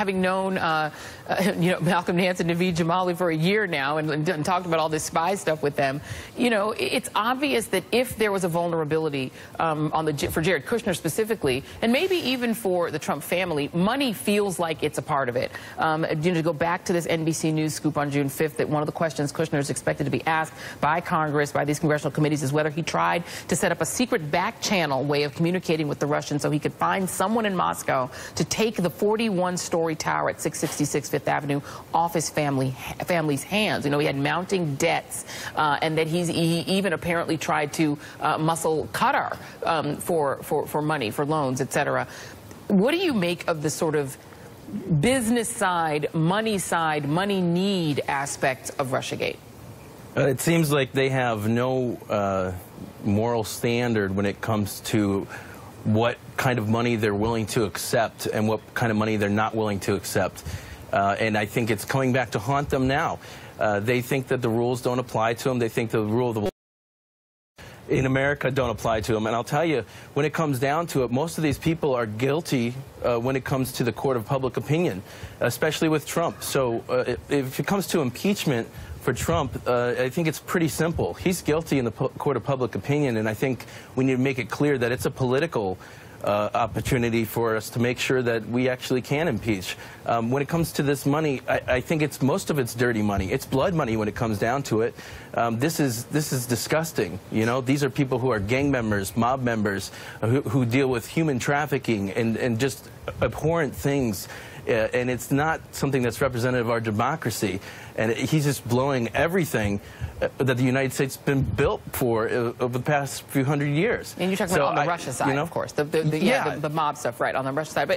having known, uh, uh, you know, Malcolm Nance and Naveed Jamali for a year now and, and, talked about all this spy stuff with them, you know, it's obvious that if there was a vulnerability um, on the for Jared Kushner specifically, and maybe even for the Trump family, money feels like it's a part of it. Um, you know, to go back to this NBC News scoop on June 5th, that one of the questions Kushner is expected to be asked by Congress, by these congressional committees, is whether he tried to set up a secret back channel way of communicating with the Russians so he could find someone in Moscow to take the 41-story tower at 666 Fifth Avenue off his family family's hands. You know, he had mounting debts, uh, and that he's he even apparently tried to uh, muscle Qatar um, for, for, for money, for loans, etc. What do you make of the sort of business side, money side, money need aspects of Russiagate? Uh, it seems like they have no uh, moral standard when it comes to what kind of money they're willing to accept and what kind of money they're not willing to accept. Uh, and I think it's coming back to haunt them now. Uh, they think that the rules don't apply to them. They think the rule of the in America don't apply to them. And I'll tell you, when it comes down to it, most of these people are guilty uh, when it comes to the court of public opinion, especially with Trump. So uh, if it comes to impeachment for Trump, uh, I think it's pretty simple. He's guilty in the court of public opinion, and I think we need to make it clear that it's a political uh, opportunity for us to make sure that we actually can impeach. Um, when it comes to this money, I, I, think it's most of it's dirty money. It's blood money when it comes down to it. Um, this is this is disgusting. You know, these are people who are gang members, mob members, who, who deal with human trafficking and and just abhorrent things. Uh, and it's not something that's representative of our democracy. And he's just blowing everything uh, that the United States has been built for uh, over the past few hundred years. And you're talking so about on the I, Russia side, you know, of course, the, the, the yeah, yeah. The, the, mob stuff, right, on the Russia side. But